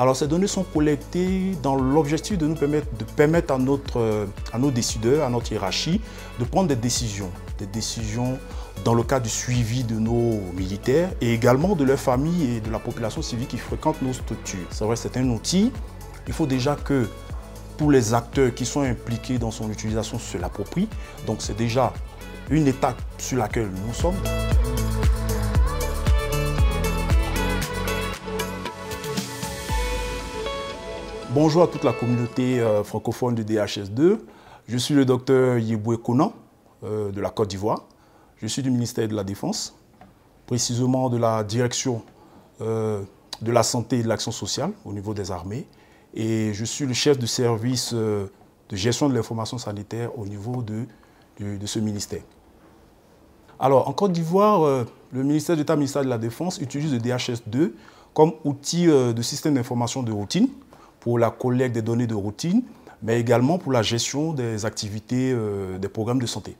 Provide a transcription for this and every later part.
Alors ces données sont collectées dans l'objectif de nous permettre, de permettre à, notre, à nos décideurs, à notre hiérarchie, de prendre des décisions. Des décisions dans le cadre du suivi de nos militaires et également de leurs familles et de la population civile qui fréquente nos structures. C'est vrai, c'est un outil. Il faut déjà que tous les acteurs qui sont impliqués dans son utilisation se l'approprient. Donc c'est déjà une étape sur laquelle nous sommes. Bonjour à toute la communauté euh, francophone du DHS2. Je suis le docteur Yeboué Konan euh, de la Côte d'Ivoire. Je suis du ministère de la Défense, précisément de la direction euh, de la santé et de l'action sociale au niveau des armées. Et je suis le chef du service de gestion de l'information sanitaire au niveau de, ce ministère. Alors, en Côte d'Ivoire, le ministère d'État, ministère de la Défense utilise le DHS2 comme outil de système d'information de routine pour la collecte des données de routine, mais également pour la gestion des activités euh, des programmes de santé.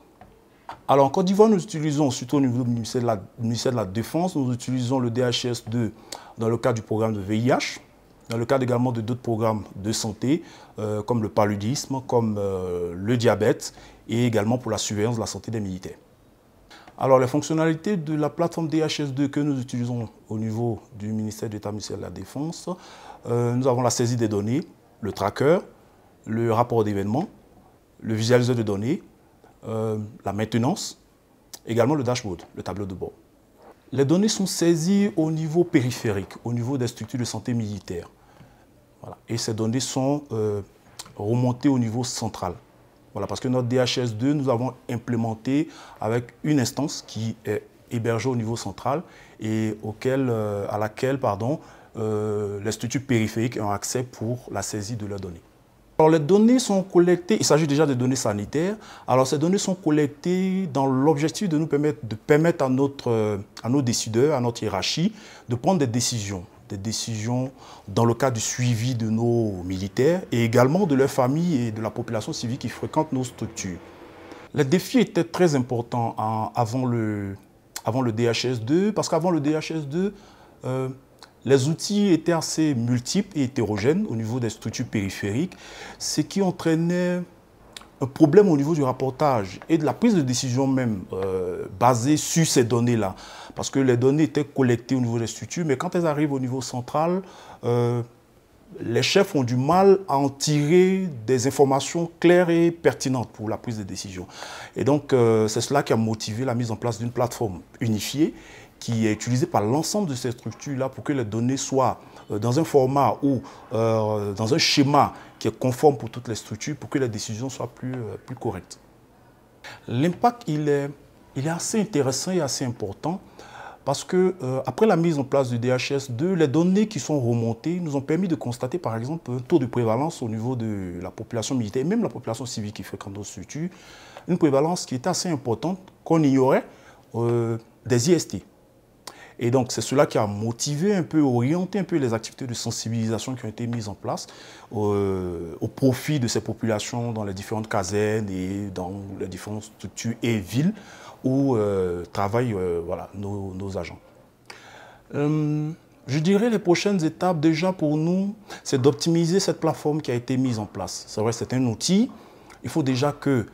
Alors en Côte d'Ivoire, nous utilisons, surtout au niveau du ministère de, la, Défense, nous utilisons le DHS2 dans le cadre du programme de VIH, dans le cadre également de d'autres programmes de santé, euh, comme le paludisme, comme euh, le diabète, et également pour la surveillance de la santé des militaires. Alors les fonctionnalités de la plateforme DHS2 que nous utilisons au niveau du ministère d'État, ministère de la Défense, euh, nous avons la saisie des données, le tracker, le rapport d'événements, le visualiseur de données, euh, la maintenance, également le dashboard, le tableau de bord. Les données sont saisies au niveau périphérique, au niveau des structures de santé militaire. Et ces données sont euh, remontées au niveau central. Voilà, parce que notre DHS2, nous avons implémenté avec une instance qui est hébergée au niveau central et auquel, à laquelle pardon, euh, les structures périphériques accès pour la saisie de leurs données. Alors les données sont collectées, il s'agit déjà de données sanitaires, alors ces données sont collectées dans l'objectif de nous permettre, de permettre à, notre, à nos décideurs, à notre hiérarchie, de prendre des décisions, des décisions dans le cadre du suivi de nos militaires et également de leurs familles et de la population civile qui fréquente nos structures. Les défis étaient très importants avant, le, avant le DHS2, parce qu'avant le DHS2, les outils étaient assez multiples et hétérogènes au niveau des structures périphériques, ce qui entraînait un problème au niveau du rapportage et de la prise de décision même euh, basée sur ces données-là. Parce que les données étaient collectées au niveau des structures, mais quand elles arrivent au niveau central, euh, les chefs ont du mal à en tirer des informations claires et pertinentes pour la prise de décision. Et donc, euh, c'est cela qui a motivé la mise en place d'une plateforme unifiée qui est utilisée par l'ensemble de ces structures-là pour que les données soient euh, dans un format ou dans un schéma qui est conforme pour toutes les structures pour que les décisions soient plus, correctes. L'impact, il est assez intéressant et assez important parce que euh, après la mise en place du DHS2, les données qui sont remontées nous ont permis de constater par exemple un taux de prévalence au niveau de la population militaire, et même la population civile qui fréquente nos structures, une prévalence qui était assez importante, qu'on ignorait, euh, des IST. Et donc, c'est cela qui a motivé un peu, orienté un peu les activités de sensibilisation qui ont été mises en place euh, au profit de ces populations dans les différentes casernes et dans les différentes structures et villes où euh, travaillent euh, voilà, nos, agents. je dirais les prochaines étapes déjà pour nous, c'est d'optimiser cette plateforme qui a été mise en place. C'est vrai, c'est un outil. Il faut déjà que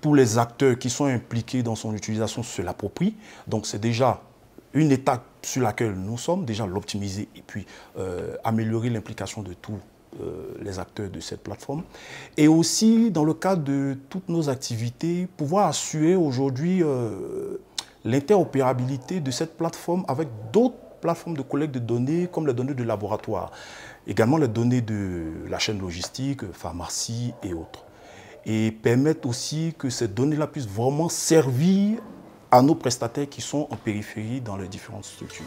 tous les acteurs qui sont impliqués dans son utilisation se l'approprient. Donc c'est déjà une étape sur laquelle nous sommes, déjà l'optimiser et puis euh, améliorer l'implication de tous euh, les acteurs de cette plateforme. Et aussi, dans le cadre de toutes nos activités, pouvoir assurer aujourd'hui euh, l'interopérabilité de cette plateforme avec d'autres plateformes de collecte de données, comme les données de laboratoire, également les données de la chaîne logistique, pharmacie et autres. Et permettre aussi que ces données-là puissent vraiment servir à nos prestataires qui sont en périphérie dans les différentes structures.